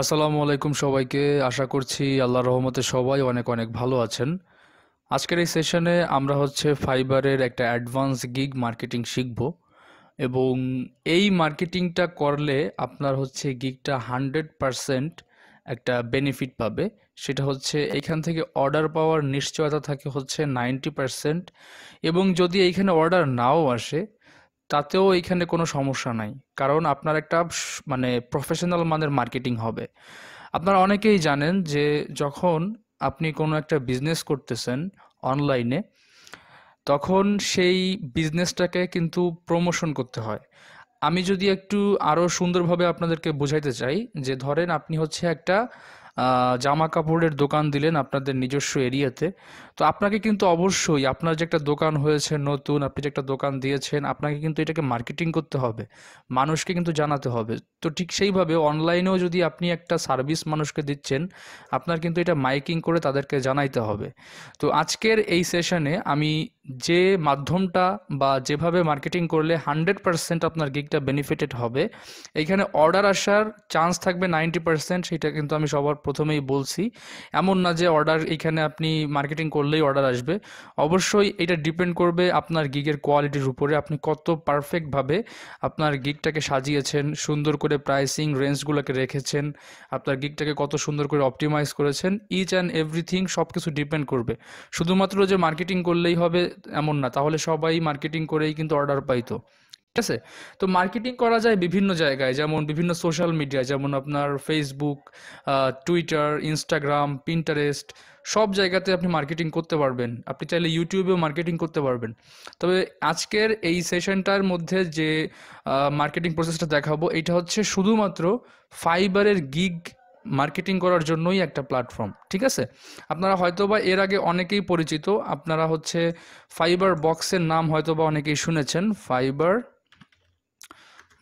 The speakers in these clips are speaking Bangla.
আসসালামু আলাইকুম সবাইকে। আশা করছি আল্লাহর রহমতে সবাই অনেক অনেক ভালো আছেন। আজকের এই সেশনে আমরা হচ্ছে ফাইবারের একটা অ্যাডভান্স গিগ মার্কেটিং শিখব এবং এই মার্কেটিংটা করলে আপনার হচ্ছে গিগটা হান্ড্রেড পারসেন্ট একটা বেনিফিট পাবে। সেটা হচ্ছে এইখান থেকে অর্ডার পাওয়ার নিশ্চয়তা থাকে হচ্ছে নাইনটি পারসেন্ট এবং যদি এইখানে অর্ডার নাও আসে তাতেও এইখানে কোনো সমস্যা নাই। কারণ আপনার একটা মানে প্রফেশনাল মানের মার্কেটিং হবে। আপনারা অনেকেই জানেন যে যখন আপনি কোনো একটা বিজনেস করতেছেন অনলাইনে তখন সেই বিজনেসটাকে কিন্তু প্রমোশন করতে হয়। আমি যদি একটু আরও সুন্দরভাবে আপনাদেরকে বোঝাইতে চাই যে ধরেন আপনি হচ্ছে একটা জামা কাপড়ের দোকান দিলেন আপনাদের নিজস্ব এরিয়াতে। তো আপনাকে কিন্তু অবশ্যই আপনার যে একটা দোকান হয়েছে নতুন, আপনি যে একটা দোকান দিয়েছেন, আপনাকে কিন্তু এটাকে মার্কেটিং করতে হবে, মানুষকে কিন্তু জানাতে হবে। তো ঠিক সেইভাবে অনলাইনেও যদি আপনি একটা সার্ভিস মানুষকে দিচ্ছেন, আপনার কিন্তু এটা মাইকিং করে তাদেরকে জানাইতে হবে। তো আজকের এই সেশনে আমি যে মাধ্যমটা বা যেভাবে মার্কেটিং করলে হান্ড্রেড পার্সেন্ট আপনার গিগটা বেনিফিটেড হবে এইখানে অর্ডার আসার চান্স থাকবে নাইনটি পার্সেন্ট সেটা কিন্তু আমি সবার প্রথমেই বলছি, এমন না যে অর্ডার এখানে আপনি মার্কেটিং করলেই অর্ডার আসবে। অবশ্যই এটা ডিপেন্ড করবে আপনার গিগের কোয়ালিটির উপরে। আপনি কত পারফেক্টভাবে আপনার গিগটাকে সাজিয়েছেন, সুন্দর করে প্রাইসিং রেঞ্জগুলোকে রেখেছেন, আপনার গিগটাকে কত সুন্দর করে অপটিমাইজ করেছেন ইচ অ্যান্ড এভরিথিং সব কিছু ডিপেন্ড করবে। শুধুমাত্র যে মার্কেটিং করলেই হবে এমন না, তাহলে সবাই মার্কেটিং করেই কিন্তু অর্ডার পাইতো। ঠিক আছে? তো মার্কেটিং করা যায় বিভিন্ন জায়গায়, যেমন বিভিন্ন সোশ্যাল মিডিয়া যেমন আপনার ফেসবুক টুইটার ইনস্টাগ্রাম পিন্টারেস্ট সব জায়গাতে আপনি মার্কেটিং করতে পারবেন। আপনি চাইলে ইউটিউবেও মার্কেটিং করতে পারবেন। তবে আজকের এই সেশনটার মধ্যে যে মার্কেটিং প্রসেসটা দেখাবো, এটা হচ্ছে শুধুমাত্র ফাইবারের গিগ মার্কেটিং করার জন্যই একটা প্ল্যাটফর্ম ঠিক আছে? আপনারা হয়তো বা এর আগে অনেকেই পরিচিত, আপনারা হচ্ছে ফাইবার বক্সের নাম হয়তো বা অনেকেই শুনেছেন ফাইবার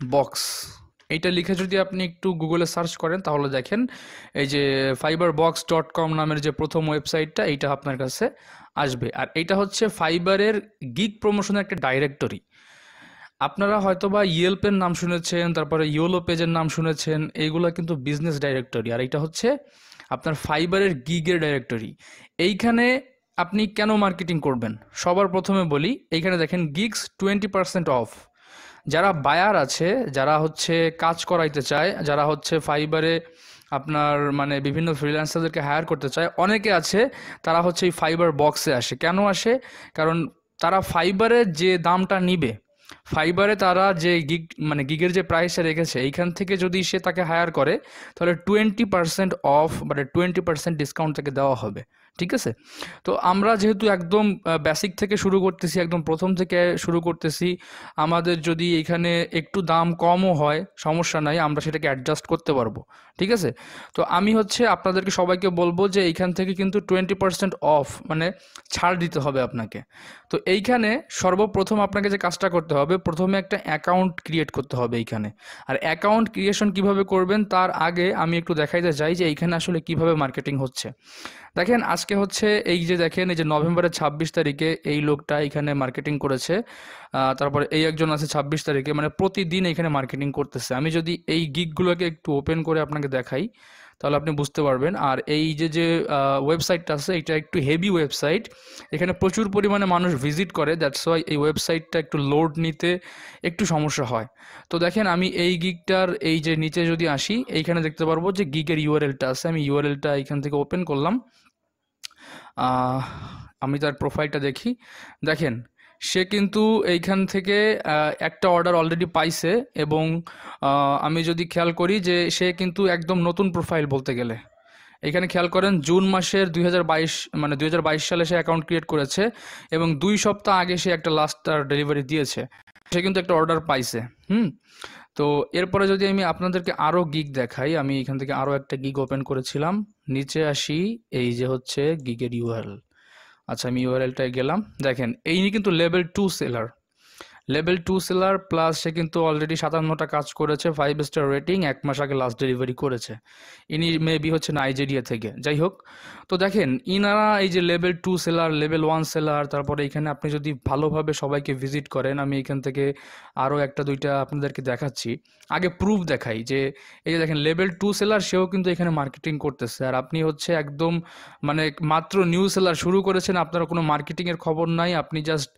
বক্স এইটা লিখে যদি আপনি একটু গুগলে সার্চ করেন, তাহলে দেখেন, এই যে ফাইবার বক্স ডট কম নামের যে প্রথম ওয়েবসাইটটা এইটা আপনার কাছে আসবে। আর এইটা হচ্ছে ফাইবারের গিগ প্রমোশনের একটা ডাইরেক্টরি আপনারা হয়তোবা ইয়েলপের নাম শুনেছেন, তারপরে ইয়োলো পেজের নাম শুনেছেন, এইগুলো কিন্তু বিজনেস ডাইরেক্টরি আর এটা হচ্ছে আপনার ফাইবারের গিগের ডাইরেক্টরি এইখানে আপনি কেন মার্কেটিং করবেন? সবার প্রথমে বলি, এইখানে দেখেন গিগস টোয়েন্টি পার্সেন্ট অফ যারা বায়ার আছে, যারা হচ্ছে কাজ করাইতে চায়, যারা হচ্ছে ফাইবারে আপনার মানে বিভিন্ন ফ্রিল্যান্সারদেরকে হায়ার করতে চায়, অনেকে আছে, তারা হচ্ছে এই ফাইবার বক্সে আসে। কেন আসে? কারণ তারা ফাইবারের যে দামটা নিবে ফাইবারে তারা যে গিগ মানে গিগের যে প্রাইসটা রেখেছে, এইখান থেকে যদি সে তাকে হায়ার করে, তাহলে টোয়েন্টি পার্সেন্ট অফ মানে টোয়েন্টি পার্সেন্ট ডিসকাউন্ট তাকে দেওয়া হবে। ঠিক আছে? তো আমরা যেহেতু একদম বেসিক থেকে শুরু করতেছি, একদম প্রথম থেকে শুরু করতেছি, আমাদের যদি এখানে একটু দাম কমও হয়, সমস্যা নাই, আমরা সেটাকে অ্যাডজাস্ট করতে পারব, ঠিক আছে? তো আমি হচ্ছে আপনাদেরকে সবাইকে বলব যে এইখান থেকে কিন্তু টোয়েন্টি পার্সেন্ট অফ মানে ছাড় দিতে হবে আপনাকে। তো এইখানে সর্বপ্রথম আপনাকে যে কাজটা করতে হবে, প্রথমে একটা অ্যাকাউন্ট ক্রিয়েট করতে হবে এইখানে। আর অ্যাকাউন্ট ক্রিয়েশন কীভাবে করবেন, তার আগে আমি একটু দেখাইতে চাই যে এইখানে আসলে কীভাবে মার্কেটিং হচ্ছে। দেখেন আজকে হচ্ছে এই যে দেখেন, এই যে নভেম্বরের ছাব্বিশ তারিখে এই লোকটা এখানে মার্কেটিং করেছে। তারপরে এই একজন আছে ছাব্বিশ তারিখে মানে প্রতিদিন এখানে মার্কেটিং করতেছে। আমি যদি এই গিকগুলোকে একটু ওপেন করে আপনাকে দেখাই, তাহলে আপনি বুঝতে পারবেন। আর এই যে যে ওয়েবসাইটটা আছে, এটা একটু হেভি ওয়েবসাইট এখানে প্রচুর পরিমাণে মানুষ ভিজিট করে দ্যাটস ওয়াই এই ওয়েবসাইটটা একটু লোড নিতে একটু সমস্যা হয়। তো দেখেন, আমি এই গিগটার এই যে নিচে যদি আসি, এইখানে দেখতে পারব যে গিগের ইউআরএলটা আছে। আমি ইউআরএলটা এইখান থেকে ওপেন করলাম। আমি তার প্রোফাইলটা দেখি। দেখেন, সে কিন্তু এইখান থেকে একটা অর্ডার অলরেডি পাইছে এবং আমি যদি খেয়াল করি যে সে কিন্তু একদম নতুন প্রোফাইল বলতে গেলে। এখানে খেয়াল করেন, জুন মাসের দুই হাজার বাইশ মানে দুই হাজার বাইশ সালে সে অ্যাকাউন্ট ক্রিয়েট করেছে এবং দুই সপ্তাহ আগে সে একটা লাস্ট তার ডেলিভারি দিয়েছে। সে কিন্তু একটা অর্ডার পাইছে, হুম? তো এরপরে যদি আমি আপনাদেরকে আরও গিগ দেখাই, আমি এখান থেকে আরও একটা গিগ ওপেন করেছিলাম। নিচে আসি, এই যে হচ্ছে গিগের ইউআরএল আচ্ছা আমি ইউআরএলটায় গেলাম। দেখেন, এই কিন্তু level two seller level two seller plus সে কিন্তু অলরেডি সাতান্নটা কাজ করেছে ফাইভ স্টার রেটিং এক মাস আগে লাস্ট ডেলিভারি করেছে। ইনি মেবি হচ্ছে নাইজেরিয়া থেকে। যাই হোক, তো দেখেন, ইনারা এই যে level two seller level one seller তারপরে এখানে আপনি যদি ভালোভাবে সবাইকে ভিজিট করেন, আমি এখান থেকে আরও একটা, দুইটা আপনাদেরকে দেখাচ্ছি। আগে প্রুফ দেখাই যে, এই যে দেখেন লেভেল টু সেলার সেও কিন্তু এখানে মার্কেটিং করতেছে। আর আপনি হচ্ছে একদম মানে মাত্র নিউ সেলার শুরু করেছেন, আপনার কোনো মার্কেটিংয়ের খবর নাই। আপনি জাস্ট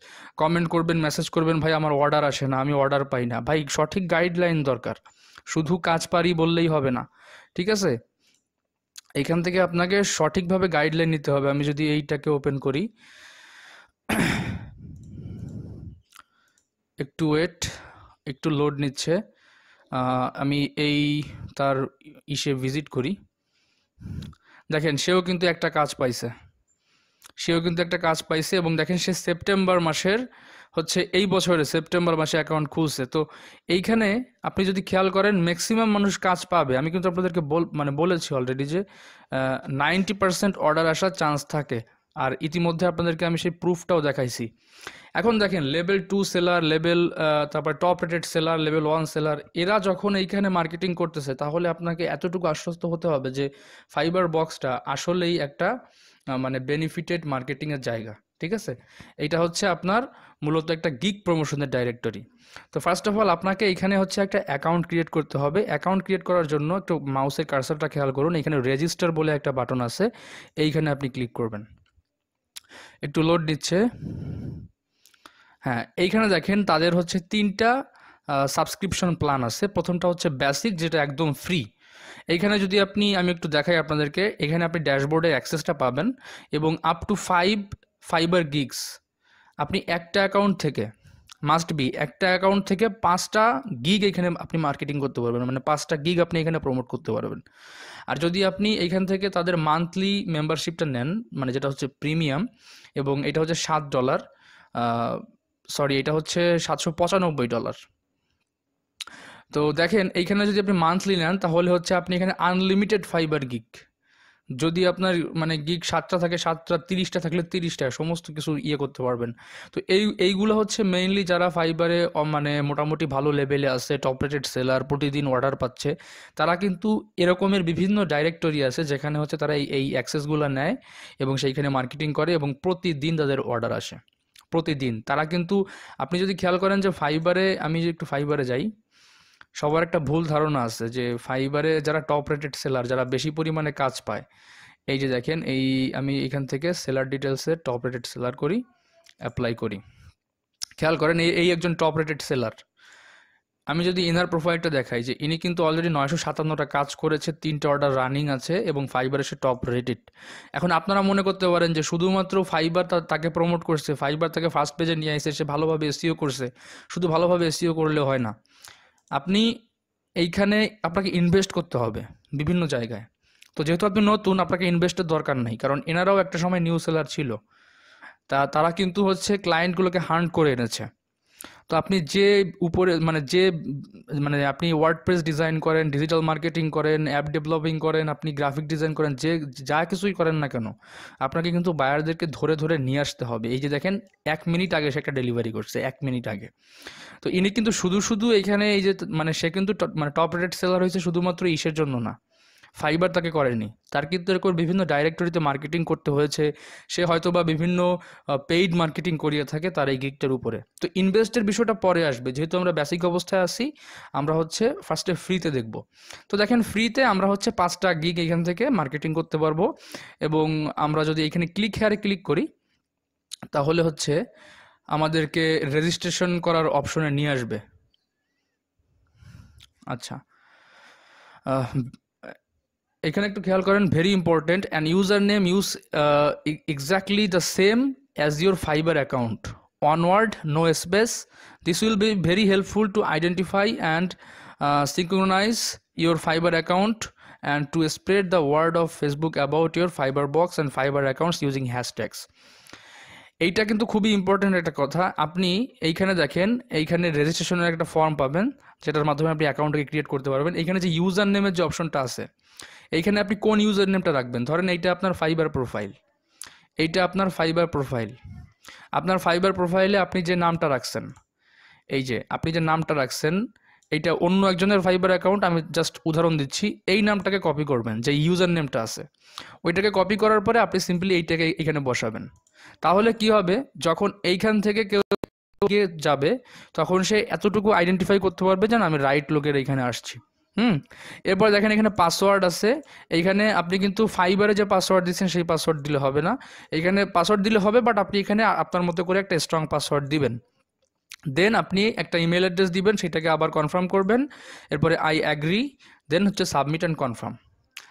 কমেন্ট করবেন মেসেজ করবেন, ভাই আমার অর্ডার আসে না, আমি অর্ডার পাই না। ভাই, সঠিক গাইডলাইন দরকার। শুধু কাজ পারি বললেই হবে না। ঠিক আছে? এখান থেকে আপনাকে সঠিকভাবে গাইডলাইন নিতে হবে। আমি যদি এইটাকে ওপেন করি, একটু ওয়েট একটু লোড নিচ্ছে। আমি এই তার ইসে ভিজিট করি। দেখেন, সেও কিন্তু একটা কাজ পাইছে। সেও কিন্তু একটা কাজ পাইছে এবং দেখেন সে সেপ্টেম্বর মাসের হচ্ছে এই বছরে সেপ্টেম্বর মাসে অ্যাকাউন্ট খুলছে। তো এইখানে আপনি যদি খেয়াল করেন ম্যাক্সিমাম মানুষ কাজ পাবে। আমি কিন্তু আপনাদেরকে বল মানে বলেছি অলরেডি যে নাইনটি পার্সেন্ট অর্ডার আসার চান্স থাকে। আর ইতিমধ্যে আপনাদেরকে আমি সেই প্রুফটাও দেখাইছি। এখন দেখেন লেভেল টু সেলার লেভেল তারপর top rated seller level one seller এরা যখন এইখানে মার্কেটিং করতেছে, তাহলে আপনাকে এতটুকু আশ্বস্ত হতে হবে যে ফাইবার বক্সটা আসলেই একটা মানে বেনিফিটেড মার্কেটিংয়ের জায়গা। ঠিক আছে? এইটা হচ্ছে আপনার মূলত একটা গিগ প্রমোশনের ডাইরেক্টরি তো ফার্স্ট অফ অল আপনাকে এখানে হচ্ছে একটা অ্যাকাউন্ট ক্রিয়েট করতে হবে। অ্যাকাউন্ট ক্রিয়েট করার জন্য একটু মাউসের কার্সারটা খেয়াল করুন। এখানে রেজিস্টার বলে একটা বাটন আছে। এইখানে আপনি ক্লিক করবেন। একটু লোড দিচ্ছে। হ্যাঁ এইখানে দেখেন তাদের হচ্ছে তিনটা সাবস্ক্রিপশন প্ল্যান আছে। প্রথমটা হচ্ছে বেসিক যেটা একদম ফ্রি এইখানে যদি আপনি, আমি একটু দেখাই আপনাদেরকে। এখানে আপনি ড্যাশবোর্ডে অ্যাক্সেসটা পাবেন এবং up to five Fiverr gigs. আপনি একটা অ্যাকাউন্ট থেকে মাস্ট বি একটা অ্যাকাউন্ট থেকে পাঁচটা গিগ এখানে আপনি মার্কেটিং করতে পারবেন। মানে পাঁচটা গিগ আপনি এখানে প্রমোট করতে পারবেন। আর যদি আপনি এখান থেকে তাদের মান্থলি মেম্বারশিপটা নেন মানে যেটা হচ্ছে প্রিমিয়াম এবং এটা হচ্ছে সাত ডলার সরি এটা হচ্ছে সাতশো পঁচানব্বই ডলার তো দেখেন, এইখানে যদি আপনি মান্থলি নেন, তাহলে হচ্ছে আপনি এখানে আনলিমিটেড ফাইবার গিগ যদি আপনার মানে গিগ সাতটা থাকে, সাতটা তিরিশটা থাকলে তিরিশটা, সমস্ত কিছু ইয়ে করতে পারবেন। তো এই, এইগুলো হচ্ছে মেইনলি যারা ফাইবারে মানে মোটামুটি ভালো লেভেলে আছে টপ রেটেড সেলার প্রতিদিন অর্ডার পাচ্ছে, তারা কিন্তু এরকমের বিভিন্ন ডাইরেক্টরি আছে, যেখানে হচ্ছে তারা এই এই অ্যাক্সেসগুলো নেয় এবং সেইখানে মার্কেটিং করে এবং প্রতিদিন তাদের অর্ডার আসে। প্রতিদিন। তারা কিন্তু, আপনি যদি খেয়াল করেন যে ফাইবারে আমি একটু ফাইবারে যাই সবার একটা ভুল ধারণা আছে যে ফাইবারে যারা টপ রেটেড সেলার যারা বেশি পরিমাণে কাজ পায়, এই যে দেখেন, এই আমি এখান থেকে সেলার ডিটেলসে টপ রেটেড সেলার করি অ্যাপ্লাই করি। খেয়াল করেন, এই এই একজন টপ রেটেড সেলার আমি যদি ইনার প্রোফাইলটা দেখাই যে ইনি কিন্তু অলরেডি নয়শো সাতান্নটা কাজ করেছে, তিনটে অর্ডার রানিং আছে এবং ফাইবারে সে টপ রেটেড এখন আপনারা মনে করতে পারেন যে শুধুমাত্র ফাইবার তাকে প্রমোট করছে ফাইবার তাকে ফার্স্ট পেজে নিয়ে এসে সে ভালোভাবে এসিও করছে, শুধু ভালোভাবে এসিও করলে হয় না। আপনি এইখানে আপনাকে ইনভেস্ট করতে হবে বিভিন্ন জায়গায়। তো যেহেতু আপনি নতুন, আপনাকে ইনভেস্টের দরকার নেই, কারণ এনারাও একটা সময় নিউ সেলার ছিল। তা তারা কিন্তু হচ্ছে ক্লায়েন্টগুলোকে হান্ট করে এনেছে। তো আপনি যে উপরে মানে যে মানে আপনি ওয়ার্ডপ্রেস ডিজাইন করেন ডিজিটাল মার্কেটিং করেন অ্যাপ ডেভেলপিং করেন, আপনি গ্রাফিক ডিজাইন করেন, যে, যা কিছুই করেন না কেন, আপনাকে কিন্তু বায়ারদেরকে ধরে ধরে নিয়ে আসতে হবে। এই যে দেখেন, এক মিনিট আগে সে একটা ডেলিভারি করছে, এক মিনিট আগে। তো ইনি কিন্তু শুধু শুধু এখানে এই যে মানে সে কিন্তু মানে টপ রেটেড সেলার হয়েছে শুধুমাত্র ইসের জন্য না। ফাইবার তাকে করেনি। তার কিন্তু এরকম বিভিন্ন ডাইরেক্টরিতে মার্কেটিং করতে হয়েছে। সে হয়তো বা বিভিন্ন পেইড মার্কেটিং করিয়ে থাকে তার এই গিকটার উপরে। তো ইনভেস্টের বিষয়টা পরে আসবে। যেহেতু আমরা বেসিক অবস্থায় আসি আমরা হচ্ছে ফার্স্টে ফ্রিতে দেখব। তো দেখেন ফ্রিতে আমরা হচ্ছে পাঁচটা গিক এখান থেকে মার্কেটিং করতে পারব এবং আমরা যদি এখানে ক্লিক হেয়ারে ক্লিক করি, তাহলে হচ্ছে আমাদেরকে রেজিস্ট্রেশন করার অপশনে নিয়ে আসবে। আচ্ছা। এখানে একটু খেয়াল করেন very important and user name use exactly the same as your Fiverr account onward no space. This will be very helpful to identify and uh, synchronize your fiber account and to spread the word of facebook about your fiber box and fiber accounts using এইটা কিন্তু খুবই ইম্পর্টেন্ট একটা কথা। আপনি এইখানে দেখেন এইখানে রেজিস্ট্রেশনের একটা ফর্ম পাবেন যেটার মাধ্যমে আপনি অ্যাকাউন্টকে ক্রিয়েট করতে পারবেন। এইখানে যে ইউজার নেমের যে অপশনটা আছে এইখানে আপনি কোন ইউজার নেমটা রাখবেন? ধরেন এইটা আপনার ফাইবার প্রোফাইল এইটা আপনার ফাইবার প্রোফাইল আপনার ফাইবার প্রোফাইলে আপনি যে নামটা রাখছেন, এই যে আপনি যে নামটা রাখছেন, এইটা অন্য একজনের ফাইবার অ্যাকাউন্ট আমি জাস্ট উদাহরণ দিচ্ছি, এই নামটাকে কপি করবেন, যে ইউজার নেমটা আছে। ওইটাকে কপি করার পরে আপনি সিম্পলি এইটাকে এখানে বসাবেন। তাহলে কি হবে? যখন এইখান থেকে কেউ যাবে, তখন সে এতটুকু আইডেন্টিফাই করতে পারবে যে আমি রাইট লোকের এইখানে আসছি। হুম? এরপর দেখেন এখানে পাসওয়ার্ড আছে। এইখানে আপনি কিন্তু ফাইবারে যে পাসওয়ার্ড দিচ্ছেন, সেই পাসওয়ার্ড দিলে হবে না। এখানে পাসওয়ার্ড দিলে হবে বাট আপনি এখানে আপনার মতো করে একটা স্ট্রং পাসওয়ার্ড দিবেন। দেন আপনি একটা ইমেল অ্যাড্রেস দিবেন, সেটাকে আবার কনফার্ম করবেন। এরপরে আই অ্যাগ্রি দেন হচ্ছে সাবমিট অ্যান্ড কনফার্ম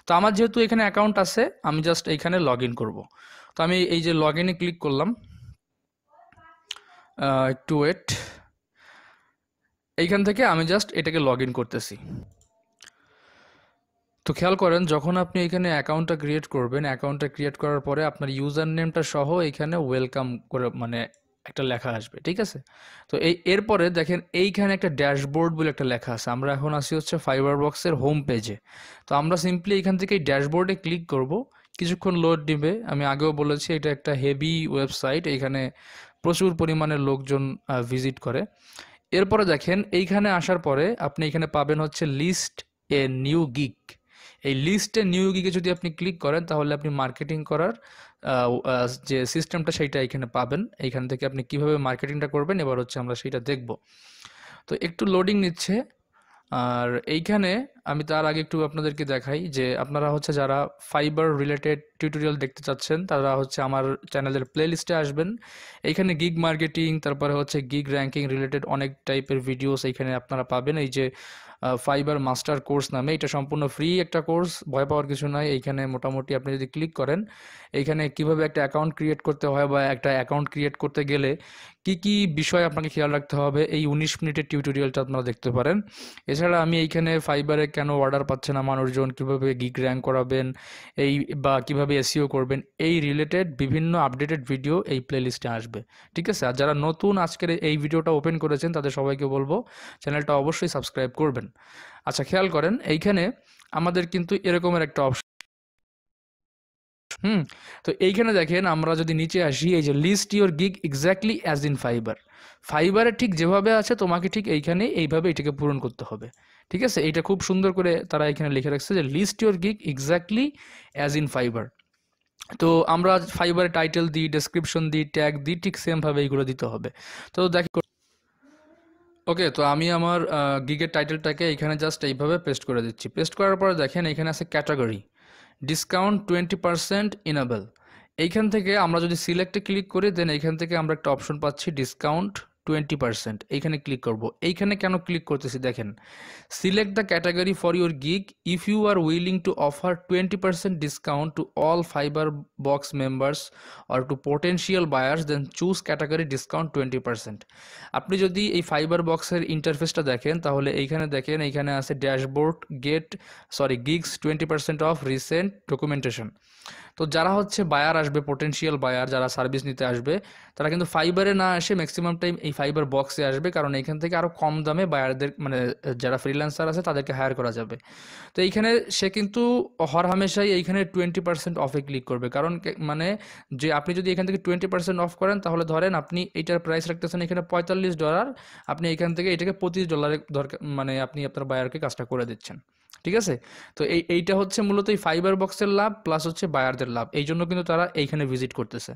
তো আমার যেহেতু এখানে অ্যাকাউন্ট আছে, আমি জাস্ট এইখানে লগ ইন করব। তো আমি এই যে লগ ইনে ক্লিক করলাম। একটু ওয়েট এইখান থেকে আমি জাস্ট এটাকে লগ ইন করতেছি। তো খেয়াল করেন, যখন আপনি এখানে অ্যাকাউন্টটা ক্রিয়েট করবেন, অ্যাকাউন্টটা ক্রিয়েট করার পরে আপনার ইউজার নেমটা সহ এখানে ওয়েলকাম করে মানে একটা লেখা আসবে, ঠিক আছে? তো এই, এরপরে দেখেন এইখানে একটা ড্যাশবোর্ড বলে একটা লেখা আছে। আমরা এখন আসি হচ্ছে ফাইবার বক্সের হোম পেজে তো আমরা সিম্পলি এখান থেকে এই ড্যাশবোর্ডে ক্লিক করব। কিছুক্ষণ লোড নেবে আমি আগেও বলেছি, এটা একটা হেভি ওয়েবসাইট এখানে প্রচুর পরিমাণে লোকজন ভিজিট করে। এরপরে দেখেন, এইখানে আসার পরে আপনি এখানে পাবেন হচ্ছে লিস্ট এ নিউ গিক এই লিস্টে নিউ গিকে যদি আপনি ক্লিক করেন, তাহলে আপনি মার্কেটিং করার যে সিস্টেমটা সেইটা এখানে পাবেন। এইখান থেকে আপনি কীভাবে মার্কেটিংটা করবেন, এবার হচ্ছে আমরা সেইটা দেখব। তো একটু লোডিং নিচ্ছে। আর এইখানে আমি তার আগে একটু আপনাদেরকে দেখাই যে আপনারা হচ্ছে যারা ফাইবার রিলেটেড টিউটোরিয়াল দেখতে চাচ্ছেন, তারা হচ্ছে আমার চ্যানেলের প্লে লিস্টে আসবেন। এইখানে গিগ মার্কেটিং তারপরে হচ্ছে গিগ র্যাঙ্কিং রিলেটেড অনেক টাইপের ভিডিওস এইখানে আপনারা পাবেন। এই যে ফাইবার মাস্টার কোর্স নামে। এটা সম্পূর্ণ ফ্রি একটা কোর্স ভয় পাওয়ার কিছু নয় এইখানে মোটামুটি আপনি যদি ক্লিক করেন, এইখানে কীভাবে একটা অ্যাকাউন্ট ক্রিয়েট করতে হয় বা একটা অ্যাকাউন্ট ক্রিয়েট করতে গেলে কি কি বিষয় আপনাকে খেয়াল রাখতে হবে, এই উনিশ মিনিটের টিউটোরিয়ালটা আপনারা দেখতে পারেন। এছাড়া আমি এইখানে ফাইবারে কেন অর্ডার পাচ্ছে না মানুষজন, কীভাবে গিগ র্যাঙ্ক করাবেন, এই বা কীভাবে এসিও করবেন, এই রিলেটেড বিভিন্ন আপডেটেড ভিডিও এই প্লেলিস্টে আসবে। ঠিক আছে? আর যারা নতুন আজকের এই ভিডিওটা ওপেন করেছেন, তাদের সবাইকে বলব চ্যানেলটা অবশ্যই সাবস্ক্রাইব করবেন। আচ্ছা খেয়াল করেন, এইখানে আমাদের কিন্তু এরকমের একটা অপশন হুম, তো এইখানে দেখেন আমরা যদি নিচে আসি, এই যে list your gig exactly as in Fiverr ফাইবারে ঠিক যেভাবে আছে, তোমাকে ঠিক এইখানে এইভাবে এটাকে পূরণ করতে হবে। ঠিক আছে? এইটা খুব সুন্দর করে তারা এখানে লিখে রাখছে যে list your gig exactly as in Fiverr তো আমরা ফাইবারে টাইটেল দিই ডেসক্রিপশন দিই ট্যাগ দিই, ঠিক সেমভাবে এইগুলো দিতে হবে। তো দেখ ওকে তো আমি আমার গিগের টাইটেলটাকে এখানে জাস্ট এইভাবে পেস্ট করে দিচ্ছি। পেস্ট করার পরে দেখেন, এখানে আছে category discount twenty percent enable এইখান থেকে আমরা যদি সিলেক্টে ক্লিক করি দেন এইখান থেকে আমরা একটা অপশন পাচ্ছি ডিসকাউন্ট টোয়েন্টি পার্সেন্ট এইখানে ক্লিক করব। এইখানে কেন ক্লিক করতেছি দেখেন select the category for your gig if you are willing to offer twenty percent discount to all Fiverr box members or to potential buyers then choose category discount twenty percent আপনি যদি এই ফাইবার বক্সের ইন্টারফেসটা দেখেন, তাহলে এইখানে দেখেন, এইখানে আছে dashboard get sorry gigs twenty percent off recent documentation তো যারা হচ্ছে বায়ার আসবে পোটেন্সিয়াল বায়ার যারা সার্ভিস নিতে আসবে, তারা কিন্তু ফাইবারে না এসে ম্যাক্সিমাম টাইম এই ফাইবার বক্সে আসবে, কারণ এইখান থেকে আরও কম দামে বায়ারদের মানে যারা ফ্রিল্যান্সার আছে, তাদেরকে হায়ার করা যাবে। তো এইখানে সে কিন্তু হর হামেশাই এইখানে টোয়েন্টি পার্সেন্ট অফে ক্লিক করবে। কারণ মানে যে আপনি যদি এখান থেকে টোয়েন্টি পার্সেন্ট অফ করেন, তাহলে ধরেন আপনি এইটার প্রাইস রাখতেছেন এখানে পঁয়তাল্লিশ ডলার আপনি এখান থেকে এটাকে পঁচিশ ডলারে দরকার মানে আপনি আপনার বায়ারকে কাজটা করে দিচ্ছেন। ঠিক আছে? তো এই, এইটা হচ্ছে মূলত এই ফাইবার বক্সের লাভ প্লাস হচ্ছে বায়ারদের লাভ। এই জন্য কিন্তু তারা এইখানে ভিজিট করতেছে।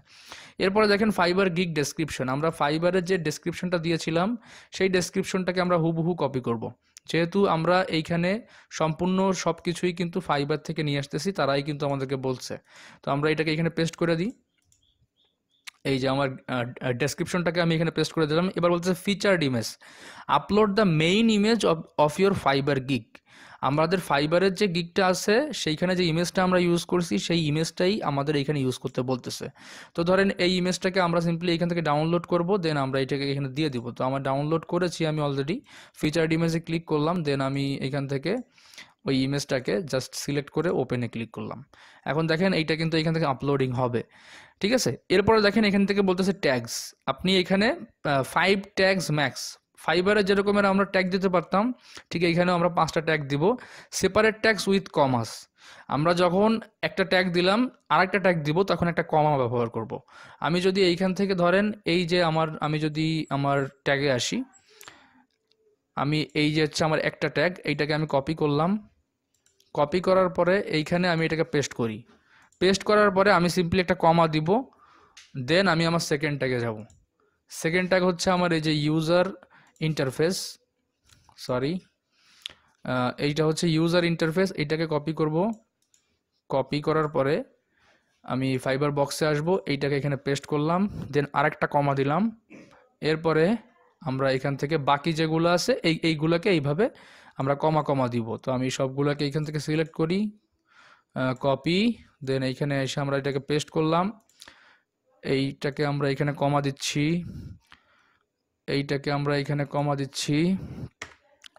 এরপরে দেখেন ফাইবার গিগ ডেসক্রিপশন আমরা ফাইবারের যে ডেসক্রিপশনটা দিয়েছিলাম, সেই ডেসক্রিপশনটাকে আমরা হুবহু কপি করব। যেহেতু আমরা এইখানে সম্পূর্ণ সব কিছুই কিন্তু ফাইবার থেকে নিয়ে আসতেছি, তারাই কিন্তু আমাদেরকে বলছে। তো আমরা এটাকে এখানে পেস্ট করে দিই। এই যে আমার ডেসক্রিপশনটাকে আমি এখানে পেস্ট করে দিলাম। এবার বলতেছে featured image upload the main image of of your Fiverr gig আমাদের ফাইবারের যে গিকটা আছে, সেইখানে যে ইমেজটা আমরা ইউজ করছি, সেই ইমেজটাই আমাদের এখানে ইউজ করতে বলতেছে। তো ধরেন এই ইমেজটাকে আমরা সিম্পলি এখান থেকে ডাউনলোড করব দেন আমরা এটাকে এখানে দিয়ে দিব। তো আমার ডাউনলোড করেছি আমি অলরেডি ফিচার্ড ইমেজে ক্লিক করলাম দেন আমি এখান থেকে ওই ইমেজটাকে জাস্ট সিলেক্ট করে ওপেনে ক্লিক করলাম। এখন দেখেন এইটা কিন্তু এখান থেকে আপলোডিং হবে। ঠিক আছে? এরপরে দেখেন এখান থেকে বলতেছে ট্যাগস আপনি এখানে ফাইভ ট্যাগস ম্যাক্স ফাইবারে যেরকমের আমরা ট্যাগ দিতে পারতাম, ঠিক এইখানেও আমরা পাঁচটা ট্যাগ দিব। সেপারেট ট্যাক্স উইথ কমাস আমরা যখন একটা ট্যাগ দিলাম আর একটা ট্যাগ দিব, তখন একটা কমা ব্যবহার করব। আমি যদি এইখান থেকে ধরেন, এই যে আমার, আমি যদি আমার ট্যাগে আসি, আমি এই যে হচ্ছে আমার একটা ট্যাগ এইটাকে আমি কপি করলাম। কপি করার পরে এইখানে আমি এটাকে পেস্ট করি। পেস্ট করার পরে আমি সিম্পলি একটা কমা দিব দেন আমি আমার সেকেন্ড ট্যাগে যাব। সেকেন্ড ট্যাগ হচ্ছে আমার এই যে ইউজার ইন্টারফেস সরি এইটা হচ্ছে ইউজার ইন্টারফেস এইটাকে কপি করব। কপি করার পরে আমি ফাইবার বক্সে আসব, এইটাকে এখানে পেস্ট করলাম দেন আরেকটা কমা দিলাম। এরপরে আমরা এখান থেকে বাকি যেগুলো আছে, এই, এইগুলোকে এইভাবে আমরা কমা কমা দিব। তো আমি সবগুলোকে এইখান থেকে সিলেক্ট করি কপি দেন এইখানে এসে আমরা এটাকে পেস্ট করলাম। এইটাকে আমরা এখানে কমা দিচ্ছি। এইটাকে আমরা এখানে কমা দিচ্ছি।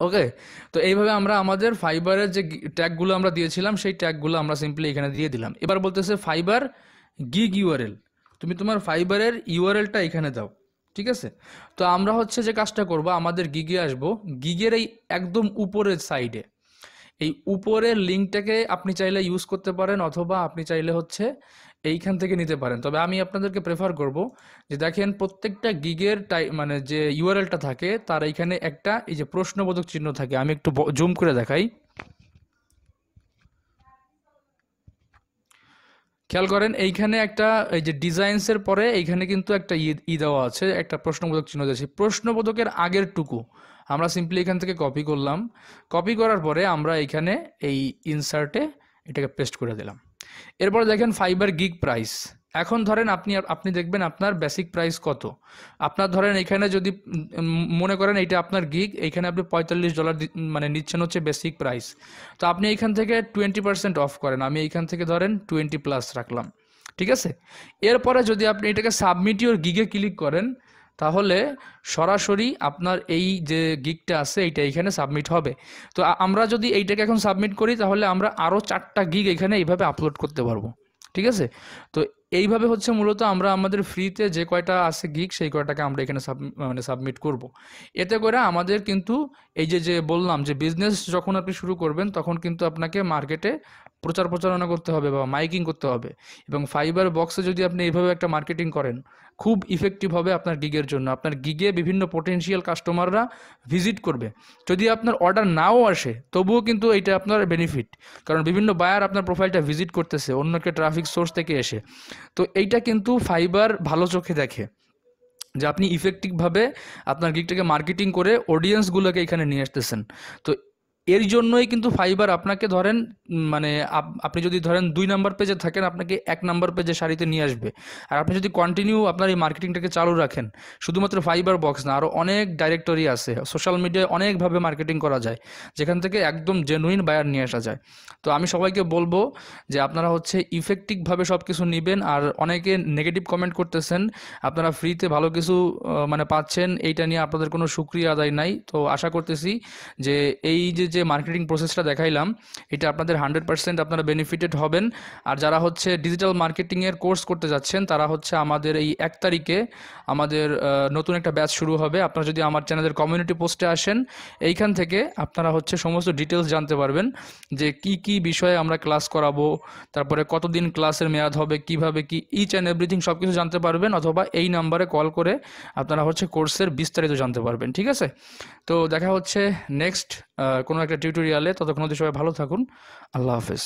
ওকে? তো এইভাবে আমরা আমাদের ফাইবারের যে ট্যাগগুলো আমরা দিয়েছিলাম, সেই ট্যাগগুলো আমরা সিম্পলি এখানে দিয়ে দিলাম। এবার বলতেছে ফাইবার গিগ ইউআরএল তুমি তোমার ফাইবারের ইউআরএলটা এখানে দাও। ঠিক আছে? তো আমরা হচ্ছে যে কাজটা করব, আমাদের গিগে আসব। গিগের এই একদম উপরের সাইডে এই উপরের লিঙ্কটাকে আপনি চাইলে ইউজ করতে পারেন অথবা আপনি চাইলে হচ্ছে এইখান থেকে নিতে পারেন। তবে আমি আপনাদেরকে প্রেফার করব যে দেখেন প্রত্যেকটা গিগের টাই মানে যে ইউআরএলটা থাকে, তার এইখানে একটা এই যে প্রশ্নবোধক চিহ্ন থাকে। আমি একটু জুম করে দেখাই। খেয়াল করেন, এইখানে একটা, এই যে ডিজাইনসের পরে এইখানে কিন্তু একটা ই দেওয়া আছে, একটা প্রশ্নবোধক চিহ্ন দিয়েছি প্রশ্নবোধকের আগের টুকু আমরা সিম্পলি এখান থেকে কপি করলাম। কপি করার পরে আমরা এখানে এই ইনসার্টে এটাকে পেস্ট করে দিলাম। এরপরে দেখেন ফাইবার গিগ প্রাইস এখন ধরেন আপনি আপনি দেখবেন আপনার বেসিক প্রাইস কত। আপনার ধরেন এখানে যদি মনে করেন এইটা আপনার গিগ এইখানে আপনি পঁয়তাল্লিশ ডলার মানে নিচ্ছেন হচ্ছে বেসিক প্রাইস তো আপনি এইখান থেকে টোয়েন্টি পার্সেন্ট অফ করেন। আমি এইখান থেকে ধরেন টোয়েন্টি প্লাস রাখলাম। ঠিক আছে? এরপরে যদি আপনি এটাকে সাবমিট ইউর গিগে ক্লিক করেন, তাহলে সরাসরি আপনার এই যে গিগটা আছে, এইটা এখানে সাবমিট হবে। তো আমরা যদি এইটাকে এখন সাবমিট করি, তাহলে আমরা আরও চারটা গিগ এখানে এইভাবে আপলোড করতে পারব। ঠিক আছে? তো এইভাবে হচ্ছে মূলত আমরা আমাদের ফ্রিতে যে কয়টা আছে গিক সেই কয়টাকে আমরা এখানে সাব মানে সাবমিট করব। এতে করে আমাদের কিন্তু এই যে যে বললাম যে বিজনেস যখন আপনি শুরু করবেন, তখন কিন্তু আপনাকে মার্কেটে প্রচার প্রচারণা করতে হবে বা মাইকিং করতে হবে এবং ফাইবার বক্সে যদি আপনি এইভাবে একটা মার্কেটিং করেন খুব ইফেক্টিভ হবে আপনার গিগের জন্য। আপনার গিগে বিভিন্ন পোটেন্সিয়াল কাস্টমাররা ভিজিট করবে। যদি আপনার অর্ডার নাও আসে, তবুও কিন্তু এইটা আপনার বেনিফিট কারণ বিভিন্ন বায়ার আপনার প্রোফাইলটা ভিজিট করতেছে, অন্যকে ট্রাফিক সোর্স থেকে এসে। তো এইটা কিন্তু ফাইবার ভালো চোখে দেখে। যে আপনি ইফেক্টিভভাবে আপনার গিকটাকে মার্কেটিং করে অডিয়েন্সগুলোকে এখানে নিয়ে আসতেছেন। তো এর জন্যই কিন্তু ফাইবার আপনাকে ধরেন মানে আপনি যদি ধরেন দুই নাম্বার পেজে থাকেন, আপনাকে এক নাম্বার পেজে শাড়িতে নিয়ে আসবে। আর আপনি যদি কন্টিনিউ আপনার এই মার্কেটিংটাকে চালু রাখেন, শুধুমাত্র ফাইবার বক্স না আরও অনেক ডাইরেক্টরি আছে সোশ্যাল মিডিয়ায় অনেকভাবে মার্কেটিং করা যায়, যেখান থেকে একদম জেনুইন বায়ার নিয়ে আসা যায়। তো আমি সবাইকে বলব যে আপনারা হচ্ছে ইফেক্টিভভাবে সব কিছু নেবেন, আর অনেকে নেগেটিভ কমেন্ট করতেছেন, আপনারা ফ্রিতে ভালো কিছু মানে পাচ্ছেন, এইটা নিয়ে আপনাদের কোনো সুক্রিয়া আদায় নাই। তো আশা করতেছি যে এই যে যে মার্কেটিং প্রসেসটা দেখাইলাম, এটা আপনাদের হান্ড্রেড পার্সেন্ট আপনারা বেনিফিটেড হবেন। আর যারা হচ্ছে ডিজিটাল মার্কেটিংয়ের কোর্স করতে যাচ্ছেন, তারা হচ্ছে আমাদের এই এক তারিখে আমাদের নতুন একটা ব্যাচ শুরু হবে। আপনারা যদি আমার চ্যানেলের কমিউনিটি পোস্টে আসেন, এইখান থেকে আপনারা হচ্ছে সমস্ত ডিটেলস জানতে পারবেন যে কি কি বিষয়ে আমরা ক্লাস করাবো, তারপরে কতদিন ক্লাসের মেয়াদ হবে, কীভাবে কি ইচ অ্যান্ড এভরিথিং সব কিছু জানতে পারবেন, অথবা এই নাম্বারে কল করে আপনারা হচ্ছে কোর্সের বিস্তারিত জানতে পারবেন, ঠিক আছে? তো দেখা হচ্ছে নেক্সট কোনো একটা টিউটোরিয়ালে ততক্ষণ সবাই ভালো থাকুন। আল্লাহ হাফেজ।